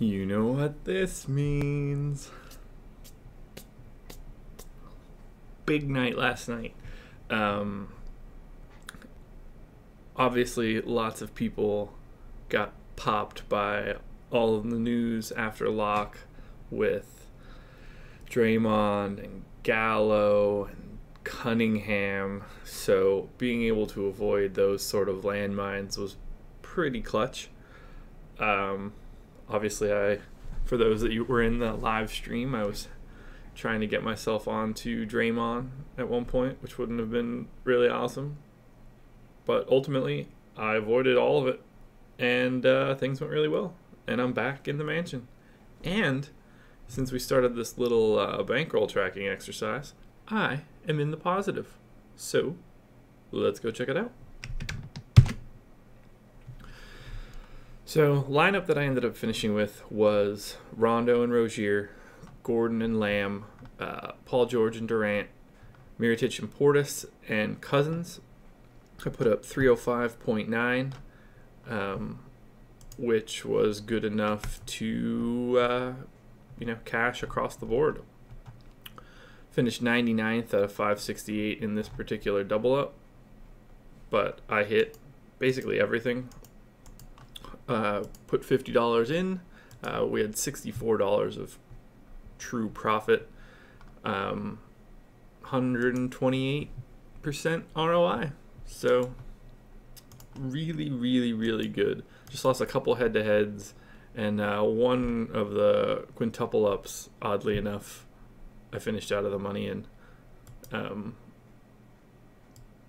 You know what this means. Big night last night. Um, obviously, lots of people got popped by all of the news after lock with Draymond and Gallo and Cunningham. So being able to avoid those sort of landmines was pretty clutch. Um, obviously, I, for those that you were in the live stream, I was trying to get myself onto Draymond at one point, which wouldn't have been really awesome. But ultimately, I avoided all of it, and uh, things went really well. And I'm back in the mansion. And since we started this little uh, bankroll tracking exercise, I am in the positive. So let's go check it out. So, lineup that I ended up finishing with was Rondo and Rozier, Gordon and Lamb, uh, Paul George and Durant, Mirotic and Portis, and Cousins. I put up 305.9, um, which was good enough to, uh, you know, cash across the board. Finished 99th out of 568 in this particular double up, but I hit basically everything uh, put fifty dollars in. Uh, we had sixty four dollars of true profit. Um, hundred and twenty eight percent ROI. So really, really, really good. Just lost a couple head to heads, and uh, one of the quintuple ups. Oddly enough, I finished out of the money in. Um,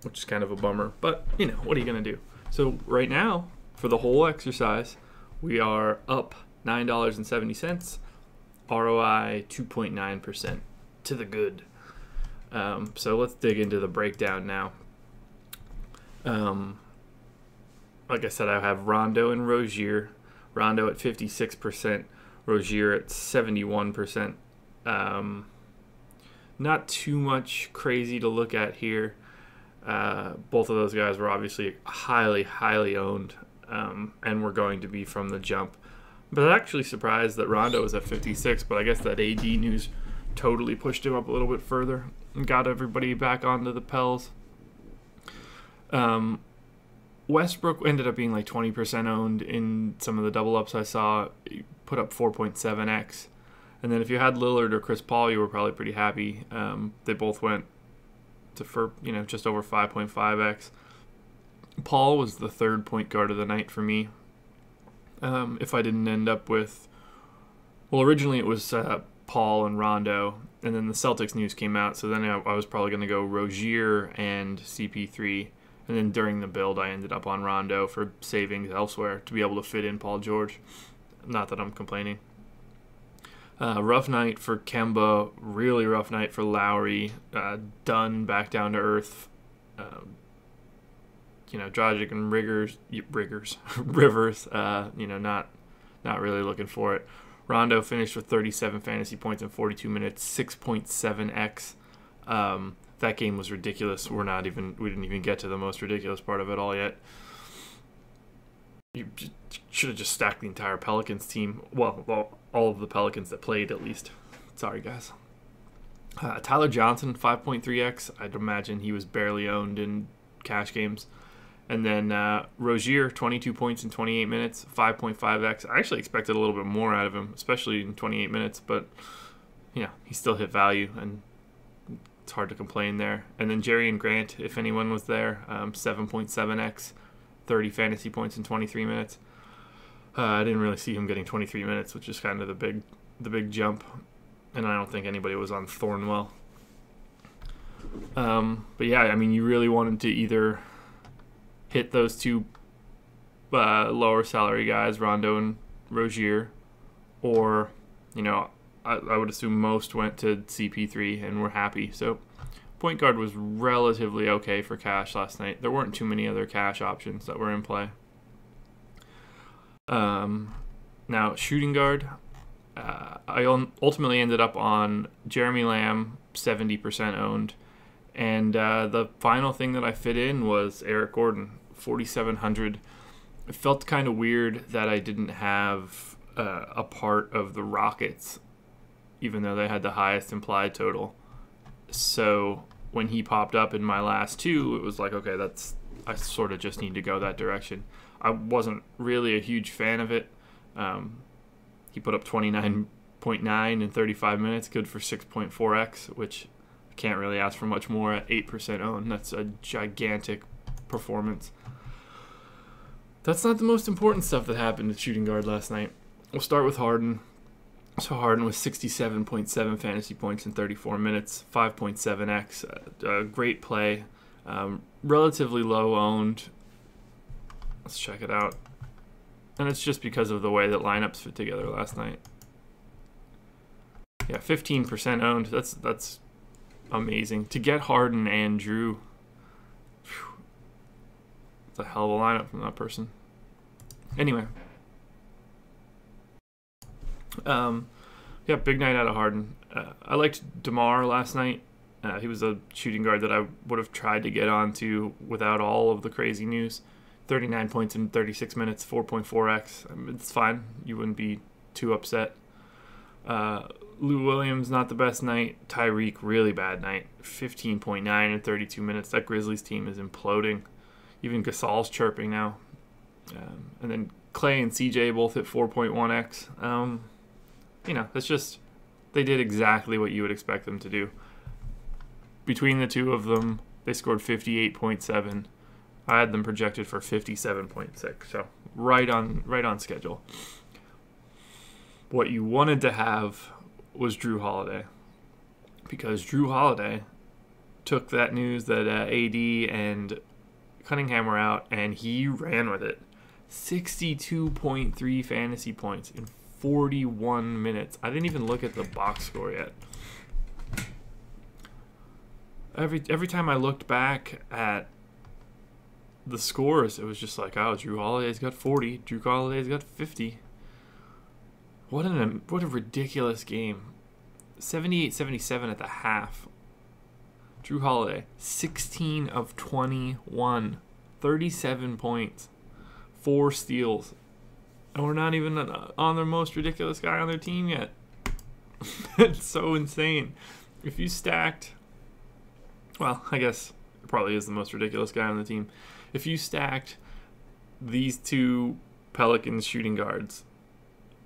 which is kind of a bummer, but you know what are you gonna do? So right now, for the whole exercise, we are up $9.70, ROI 2.9% to the good. Um, so let's dig into the breakdown now. Um, like I said, I have Rondo and Rozier. Rondo at 56%, Rozier at 71%. Um, not too much crazy to look at here. Uh, both of those guys were obviously highly, highly owned um, and were going to be from the jump. But I'm actually surprised that Rondo was at 56, but I guess that AD news totally pushed him up a little bit further and got everybody back onto the Pels. Um, Westbrook ended up being like 20% owned in some of the double ups I saw. He put up 4.7x. And then if you had Lillard or Chris Paul, you were probably pretty happy. Um, they both went to for you know just over 5.5x. Paul was the third point guard of the night for me. Um, if I didn't end up with, well, originally it was uh, Paul and Rondo, and then the Celtics news came out, so then I, I was probably going to go Rozier and CP3, and then during the build I ended up on Rondo for savings elsewhere to be able to fit in Paul George. Not that I'm complaining. Uh, rough night for Kemba, really rough night for Lowry. Uh, Dunn back down to earth. Uh, you know, Dragic and Riggers, Riggers, Rivers, uh, you know, not not really looking for it. Rondo finished with 37 fantasy points in 42 minutes, 6.7x. Um, that game was ridiculous. We're not even we didn't even get to the most ridiculous part of it all yet. You should have just stacked the entire Pelicans team. Well, all of the Pelicans that played at least. Sorry, guys. Uh, Tyler Johnson, 5.3x. I'd imagine he was barely owned in cash games. And then uh, Rozier, 22 points in 28 minutes, 5.5x. I actually expected a little bit more out of him, especially in 28 minutes, but know, he still hit value, and it's hard to complain there. And then Jerian Grant, if anyone was there, um, 7.7x, 30 fantasy points in 23 minutes. Uh, I didn't really see him getting 23 minutes, which is kind of the big, the big jump. And I don't think anybody was on Thornwell. Um, but yeah, I mean, you really wanted to either hit those two uh, lower salary guys, Rondo and Rozier, or you know, I, I, would assume most went to CP3 and were happy. So point guard was relatively okay for cash last night. There weren't too many other cash options that were in play. Um, now shooting guard, uh, I ultimately ended up on Jeremy Lamb, 70% owned. And uh, the final thing that I fit in was Eric Gordon, 4,700. It felt kind of weird that I didn't have uh, a part of the Rockets, even though they had the highest implied total. So when he popped up in my last two, it was like, okay, that's I sort of just need to go that direction. I wasn't really a huge fan of it. Um, he put up 29.9 in 35 minutes, good for 6.4x, which I can't really ask for much more at 8% owned. That's a gigantic performance. That's not the most important stuff that happened at shooting guard last night. We'll start with Harden. So Harden was 67.7 fantasy points in 34 minutes, 5.7x, a, a great play, um, relatively low owned. Let's check it out. And it's just because of the way that lineups fit together last night. Yeah, 15% owned. That's that's amazing. To get Harden and Jrue, a hell of a lineup from that person. Anyway. Um, yeah, big night out of Harden. Uh, I liked DeMar last night. Uh, he was a shooting guard that I would have tried to get onto without all of the crazy news. 39 points in 36 minutes, 4.4x. I mean, it's fine. You wouldn't be too upset. Uh, Lou Williams, not the best night. Tyreke, really bad night. 15.9 in 32 minutes. That Grizzlies team is imploding. Even Gasol's chirping now. Um, and then Clay and CJ both at 4.1x. Um, you know, that's just, they did exactly what you would expect them to do. Between the two of them, they scored 58.7 I had them projected for 57.6, so right on right on schedule. What you wanted to have was Jrue Holiday, because Jrue Holiday took that news that uh, AD and Cunningham were out, and he ran with it. 62.3 fantasy points in 41 minutes. I didn't even look at the box score yet. Every every time I looked back at the scores, it was just like, oh, Jrue Holiday's got 40, Jrue Holiday's got 50. What an what a ridiculous game. 78-77 at the half. Jrue Holiday, 16 of 21, 37 points, four steals. And we're not even on their most ridiculous guy on their team yet. it's so insane. If you stacked, well, I guess it probably is the most ridiculous guy on the team if you stacked these two Pelicans shooting guards,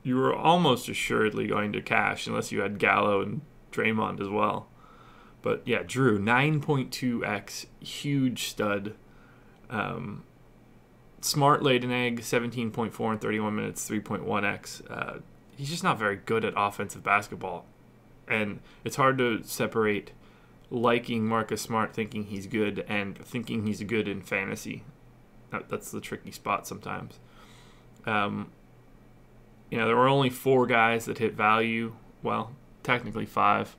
you were almost assuredly going to cash unless you had Gallo and Draymond as well. But yeah, Jrue, 9.2x, huge stud. Um, Smart laid an egg, 17.4 in 31 minutes, 3.1x. Uh, he's just not very good at offensive basketball. And it's hard to separate liking Marcus Smart, thinking he's good, and thinking he's good in fantasy. that's the tricky spot sometimes. Um, you know, there were only four guys that hit value. Well, technically five.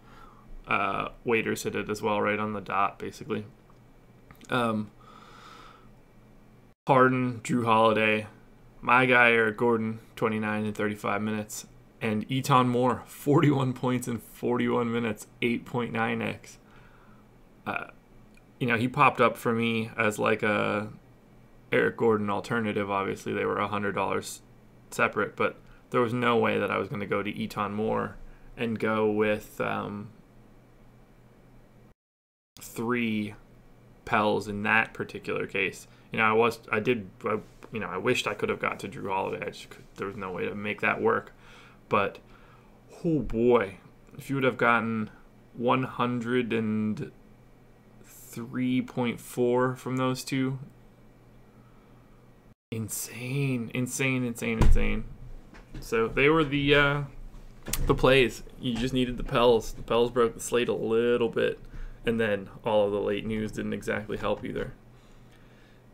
Uh, waiters hit it as well, right on the dot, basically. Um, Harden, Jrue Holiday, my guy Eric Gordon, 29 and 35 minutes, and E'Twaun Moore, 41 points in 41 minutes, 8.9x uh, you know, he popped up for me as like a Eric Gordon alternative. Obviously, they were a hundred dollars separate, but there was no way that I was going to go to E'Twaun Moore and go with um, three Pels in that particular case. You know, I was, I did, I, you know, I wished I could have got to Jrue Holiday. I just could, there was no way to make that work. But, oh boy, if you would have gotten 103.4 from those two. Insane, insane, insane, insane. So they were the uh, the plays. You just needed the Pels. The Pels broke the slate a little bit, and then all of the late news didn't exactly help either.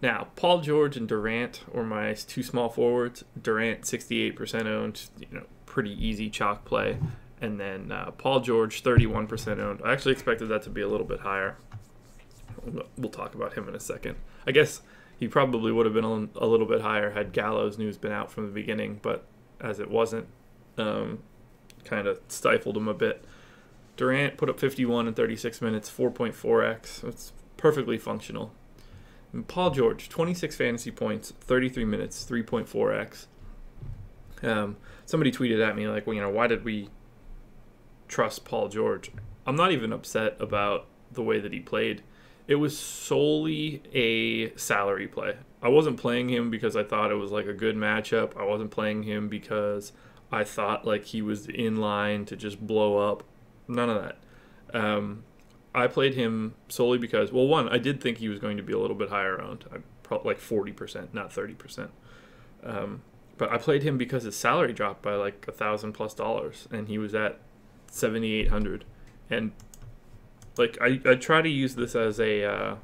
Now, Paul George and Durant were my two small forwards. Durant, 68% owned, you know, pretty easy chalk play. And then uh, Paul George, 31% owned. I actually expected that to be a little bit higher. We'll talk about him in a second. I guess he probably would have been a little bit higher had Gallo's news been out from the beginning, but as it wasn't, um, kind of stifled him a bit. Durant put up 51 in 36 minutes, 4.4x. It's perfectly functional. And Paul George, 26 fantasy points, 33 minutes, 3.4x. Um, somebody tweeted at me like, well, you know, why did we trust Paul George? I'm not even upset about the way that he played. It was solely a salary play. I wasn't playing him because I thought it was like a good matchup. I wasn't playing him because I thought like he was in line to just blow up. None of that. Um, I played him solely because, well, one, I did think he was going to be a little bit higher owned. I probably like forty percent, not thirty percent. Um, but I played him because his salary dropped by like a thousand plus dollars, and he was at seventy eight hundred. And like I, I try to use this as a uh,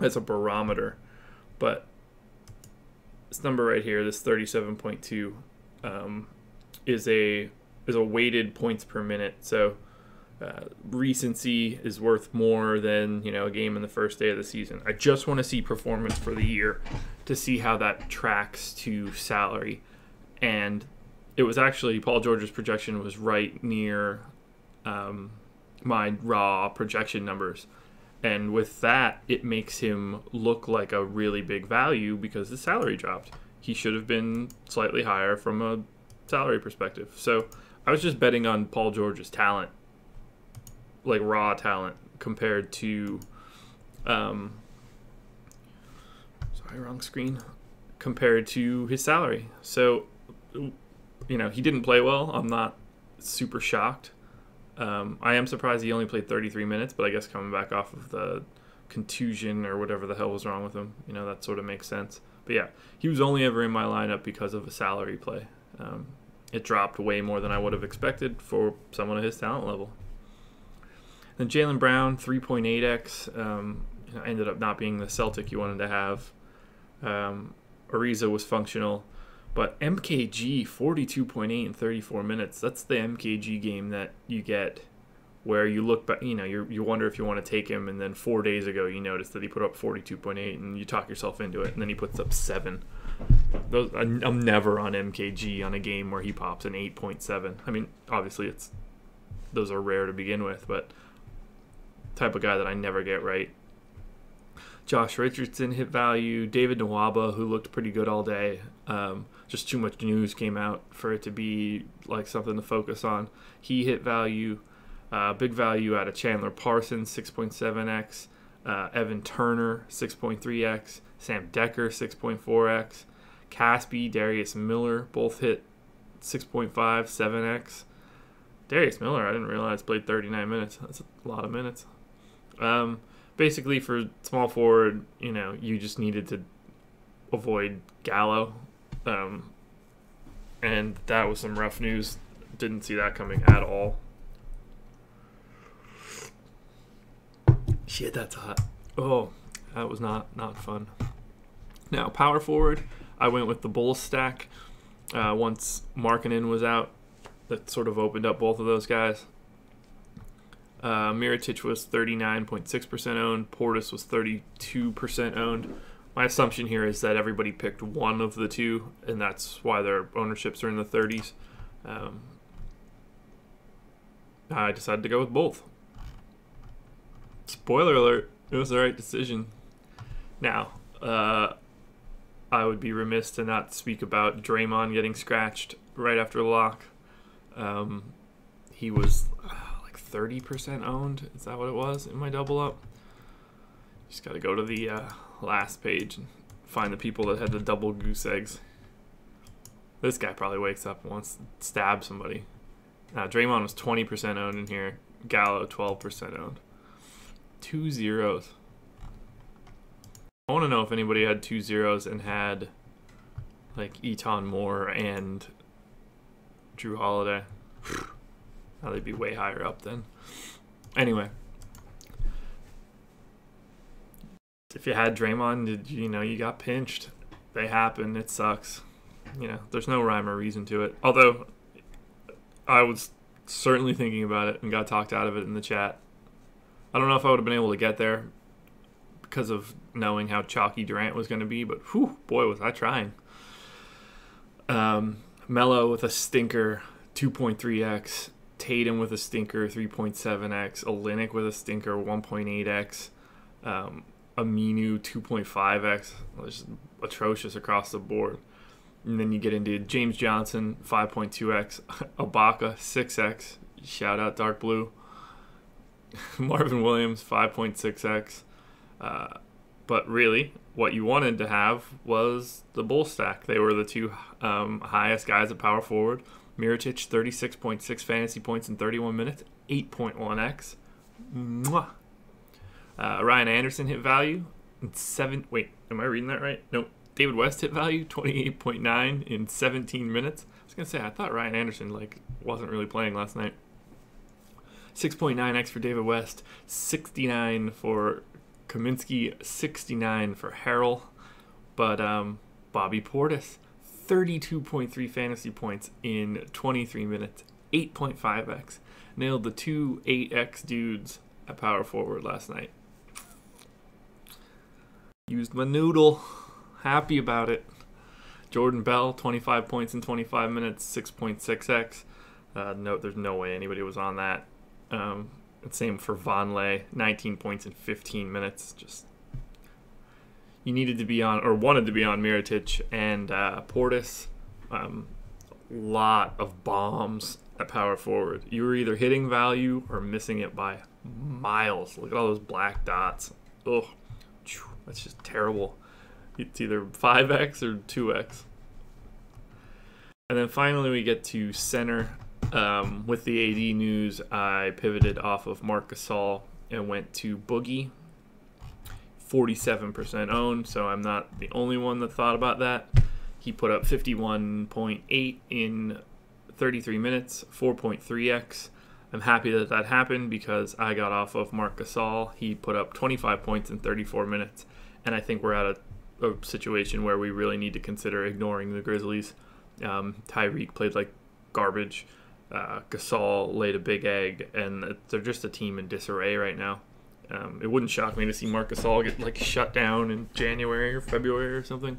as a barometer, but this number right here, this thirty seven point two, um, is a is a weighted points per minute. So uh, recency is worth more than you know a game in the first day of the season. I just want to see performance for the year to see how that tracks to salary, and it was actually Paul George's projection was right near um, my raw projection numbers, and with that it makes him look like a really big value because the salary dropped. He should have been slightly higher from a salary perspective. So I was just betting on Paul George's talent like raw talent compared to um sorry wrong screen compared to his salary. So you know he didn't play well. I'm not super shocked. Um, i am surprised he only played 33 minutes but i guess coming back off of the contusion or whatever the hell was wrong with him you know that sort of makes sense. But yeah he was only ever in my lineup because of a salary play. Um, it dropped way more than i would have expected for someone of his talent level then Jaylen Brown, 3.8x, um, ended up not being the Celtic you wanted to have. Um, Ariza was functional, but MKG 42.8 in 34 minutes. That's the MKG game that you get where you look back, you know, you you wonder if you want to take him, and then four days ago you notice that he put up 42.8, and you talk yourself into it, and then he puts up seven. Those, I'm never on MKG on a game where he pops an 8.7. I mean, obviously it's those are rare to begin with, but type of guy that I never get right. Josh Richardson hit value. David Nwaba, who looked pretty good all day. Um, just too much news came out for it to be like something to focus on. He hit value. Uh, big value out of Chandler Parsons, 6.7x. Uh, Evan Turner, 6.3x. Sam Dekker, 6.4x. Casspi, Darius Miller, both hit 6.5, 7x. Darius Miller, I didn't realize played 39 minutes. That's a lot of minutes. Um, basically, for small forward, you know, you just needed to avoid Gallo, um, and that was some rough news. Didn't see that coming at all. Shit, that's hot. Oh, that was not not fun. Now, power forward, I went with the Bulls stack. Uh, once Markkanen was out, that sort of opened up both of those guys. Uh, Mirotic was 39.6% owned. Portis was 32% owned. My assumption here is that everybody picked one of the two, and that's why their ownerships are in the 30s. Um, I decided to go with both. Spoiler alert, it was the right decision. Now, uh, I would be remiss to not speak about Draymond getting scratched right after the lock. Um, he was 30% owned. Is that what it was in my double up? Just got to go to the uh, last page and find the people that had the double goose eggs. This guy probably wakes up and wants to stab somebody. Now, Draymond was 20% owned in here. Gallo, 12% owned. Two zeros. I want to know if anybody had two zeros and had like E'Twaun Moore and Jrue Holiday. Now they'd be way higher up then. Anyway. If you had Draymond, you know, you got pinched. They happen. It sucks. You know, there's no rhyme or reason to it. Although, I was certainly thinking about it and got talked out of it in the chat. I don't know if I would have been able to get there because of knowing how chalky Durant was going to be, but whew, boy, was I trying. Um, Melo with a stinker, 2.3x. Tatum with a stinker 3.7x, Olynyk with a stinker 1.8x, um, Aminu 2.5x. Just atrocious across the board. And then you get into James Johnson, 5.2x, Ibaka, 6x. Shout out Dark Blue. Marvin Williams, 5.6x. Uh, but really, what you wanted to have was the bull stack. They were the two um, highest guys at power forward. Mirotic, 36.6 fantasy points in 31 minutes, 8.1x. Mwah. Uh, Ryan Anderson hit value, seven. Wait, am I reading that right? Nope. David West hit value, 28.9 in 17 minutes. I was gonna say I thought Ryan Anderson like wasn't really playing last night. 6.9x for David West, 69 for Kaminsky, 69 for Harrell. But um, Bobby Portis, 32.3 fantasy points in 23 minutes, 8.5x. Nailed the two 8x dudes at power forward last night. Used my noodle. Happy about it. Jordan Bell, 25 points in 25 minutes, 6.6x. Uh, no, there's no way anybody was on that. Um, same for Vonleh, 19 points in 15 minutes. Just you needed to be on or wanted to be on Mirotic and uh, Portis. Um, lot of bombs at power forward. You were either hitting value or missing it by miles. Look at all those black dots. Ugh, that's just terrible. It's either 5x or 2x. And then finally, we get to center. Um, with the AD news, I pivoted off of Marc Gasol and went to Boogie. 47% owned, so I'm not the only one that thought about that. He put up 51.8 in 33 minutes, 4.3x. I'm happy that that happened because I got off of Marc Gasol. He put up 25 points in 34 minutes, and I think we're at a, a situation where we really need to consider ignoring the Grizzlies. Um, Tyreke played like garbage. Uh, Gasol laid a big egg, and they're just a team in disarray right now. Um, it wouldn't shock me to see Marc Gasol get like shut down in January or February or something.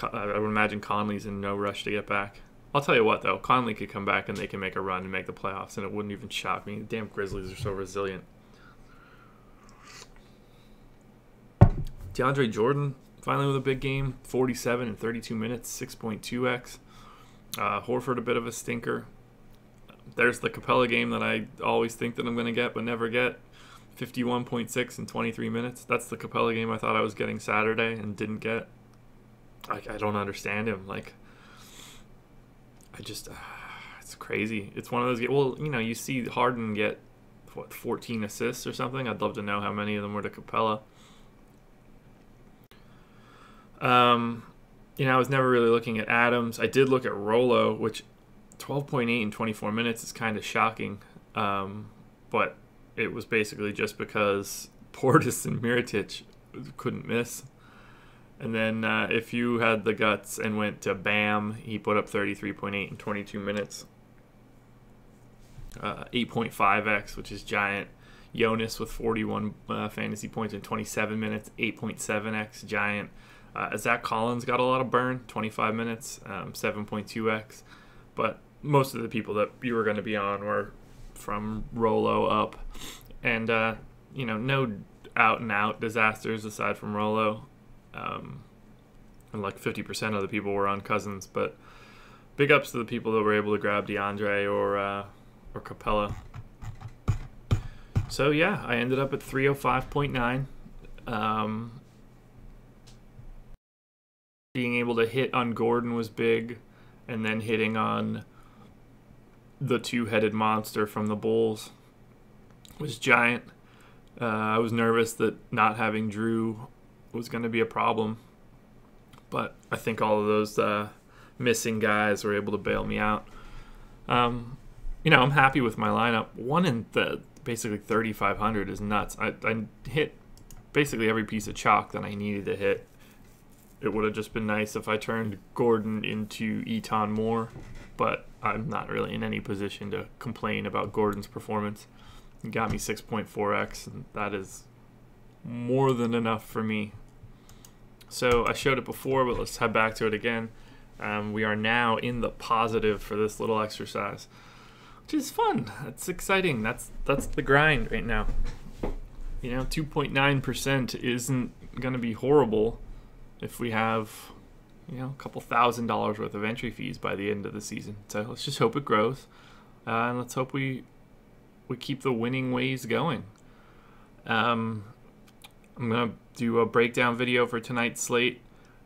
I would imagine Conley's in no rush to get back. I'll tell you what though, Conley could come back and they can make a run and make the playoffs, and it wouldn't even shock me. The damn Grizzlies are so resilient. DeAndre Jordan finally with a big game, 47 and 32 minutes, 6.2x. Uh, Horford a bit of a stinker. There's the Capella game that I always think that I'm going to get but never get. 51.6 in 23 minutes. That's the Capella game I thought I was getting Saturday and didn't get. I, I don't understand him. Like, I just, uh, it's crazy. It's one of those. Well, you know, you see Harden get what 14 assists or something. I'd love to know how many of them were to Capella. Um, you know, I was never really looking at Adams. I did look at Rolo, which 12.8 in 24 minutes is kind of shocking. Um, but it was basically just because Portis and Mirotic couldn't miss. And then uh, if you had the guts and went to Bam, he put up 33.8 in 22 minutes. Uh, 8.5x, which is giant. Jonas with 41 uh, fantasy points in 27 minutes, 8.7x, giant. Uh, Zach Collins got a lot of burn, 25 minutes, um, 7.2x. But most of the people that you were going to be on were from Rolo up. And, uh, you know, no out and out disasters aside from Rolo. Um, and like 50% of the people were on Cousins. But big ups to the people that were able to grab DeAndre or, uh, or Capella. So, yeah, I ended up at 305.9. Um, being able to hit on Gordon was big, and then hitting on the two-headed monster from the Bulls was giant. Uh, I was nervous that not having Jrue was going to be a problem, but I think all of those uh, missing guys were able to bail me out. Um, you know, I'm happy with my lineup. One in the basically 3,500 is nuts. I, I hit basically every piece of chalk that I needed to hit it would have just been nice if I turned Gordon into E'Twaun Moore, but I'm not really in any position to complain about Gordon's performance. He got me 6.4x, and that is more than enough for me. So I showed it before, but let's head back to it again. Um, we are now in the positive for this little exercise, which is fun. That's exciting. That's that's the grind right now. You know, 2.9% isn't going to be horrible if we have you know a couple thousand dollars worth of entry fees by the end of the season. So let's just hope it grows, uh, and let's hope we we keep the winning ways going. Um, I'm gonna do a breakdown video for tonight's slate.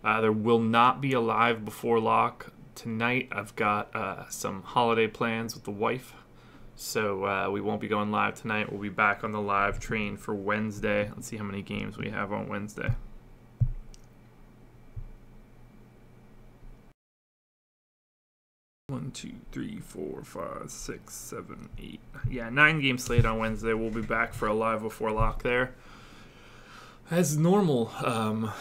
Uh, there will not be a live before lock tonight. I've got uh, some holiday plans with the wife, so uh, we won't be going live tonight. We'll be back on the live train for Wednesday. Let's see how many games we have on Wednesday. Two, three, four, five, six, seven, eight. Yeah, nine game slate on Wednesday. We'll be back for a live before lock there. As normal, um,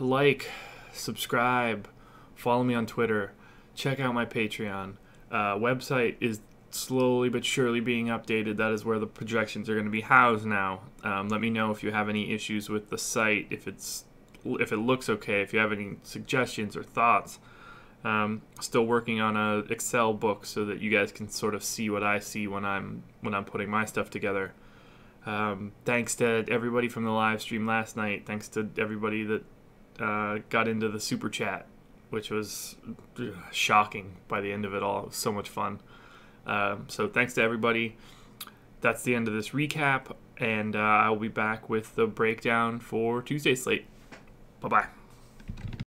like, subscribe, follow me on Twitter, check out my Patreon. Uh, website is slowly but surely being updated. That is where the projections are going to be housed now. Um, let me know if you have any issues with the site, if it's if it looks okay, if you have any suggestions or thoughts. Um, still working on a Excel book so that you guys can sort of see what I see when I'm when I'm putting my stuff together. Um, thanks to everybody from the live stream last night. Thanks to everybody that uh, got into the super chat, which was shocking by the end of it all. It was so much fun. Um, so thanks to everybody. That's the end of this recap, and uh, I'll be back with the breakdown for Tuesday slate. Bye bye.